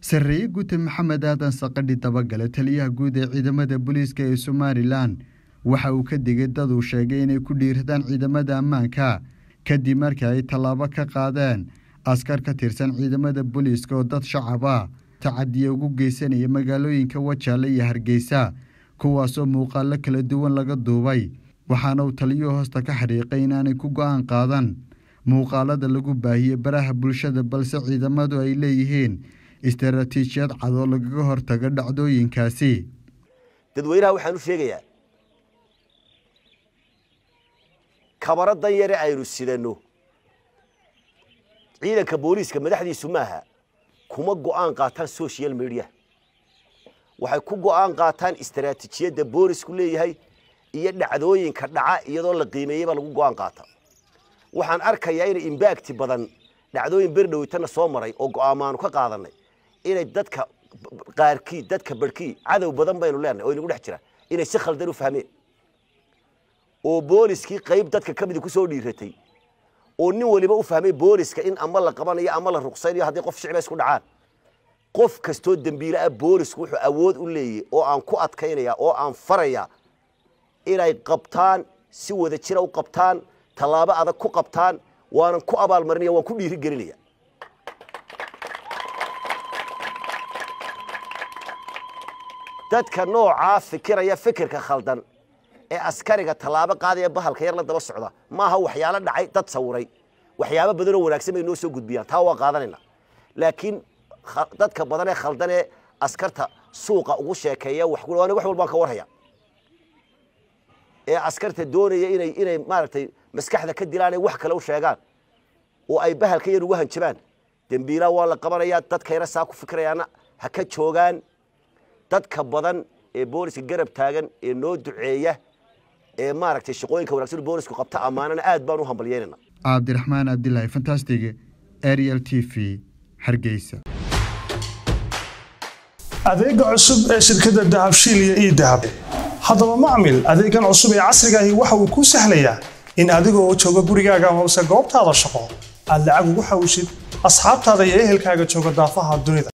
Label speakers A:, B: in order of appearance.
A: sarreeye guute maxamed aadan saqadhi dabagale taliyaha guud ee ciidamada booliiska ee somalilan waxa uu ka digay dad uu sheegay inay ku dhiiradaan ciidamada ammaanka. Kadib markii ay tallaabo ka qaadeen askar ka tirsan ciidamada booliiska oo dad shacab ah tacadiya ugu geysanaya magaalooyinka wajaale iyo hargeysa kuwaasoo muuqaallo kala duwan laga duubay. Waxaana uu taliyuhu hoosta ka xariiqay inaanay ku go'aan qaadan. Muuqaalada lagu baahiyey baraha bulshada balse ciidamadu ay leeyihiin istaraatiijiyad cad oo lagaga hortago dhacdooyinkaasi.
B: Dadweynaha waxaan u sheegayaa. Kabaradan yare aynu sidanno. Ciidanka booliiska madaxdiisu maaha kuma go'aan qaataan social media. Waxay ku go'aan qaataan istaraatiijiyadda boolisku leeyahay iyo dhacdooyinka dhaca iyadoo la qiimeeyey baa lagu go'aan qaata waxaan arkayaa inay imbacti badan dhacdooyin berdhowitana soo maray oo go'aamaanu ka qaadanay inay dadka qaarkii dadka barhkii cadow badan baynu leenahay oo inagu dhex jira inay si khaldan u fahmeen. Oo booliskii qayb dadka ka midi ku dhiiratay oo nin waliba u fahmay booliska in ama la qabanayo ama la ruqsaynayo haddii qof shicba isku dhacaan. Qof kastoo dembiile ah boolisku wuxuu awood u leeyahy oo aan ku adkaynaya oo aan faraya inay qabtaan si wada jira u qabtaan tallaabo adag ku qabtaan waanan ku abaalmarinaya waan ku dhiiri gelinaya dadka noocaa fikiraya fikirka khaldan ee askariga tallaabo qaadaya bahalka yar la daba socda maaha waxyaalo dhacay dad sawiray waxyaabo badanoo wanaagsan bay noo soo gudbiyaan taa waa qaadanayna. Laakiin dadka badan ee khaldan ee askarta suuqa ugu sheekeeya wax wax walbaan ka warhaya. Ee askarta doonaya inay inay maaragtay maskaxda ka dilaan ee wax kale u sheegaan oo ay bahalka yar ugu hanjabaan dembiilaa waa la qabanayaa dadka yara saa ku fikirayaana ha ka joogaan dadka badan ee booliska garab taagan ee noo duceeya ee maaragtay shaqooyinka wanaagsan boolisku qabta ammaanana aad baan u hambalyeynayna.
A: Cabdiraxmaan abdilaahi fantastig ariel t v hargeysa.
C: Adeega cusub ee shirkadda dahabshiil iyo ii dahab haddaba macmil adeegan cusub ee casrigaahi waxa uu kuu sahlayaa in adigoo jooga gurigaaga amase goobtaada shaqo aad lacag ugu xawshid asxaabtaada iyo ehelkaaga jooga daafaha dunida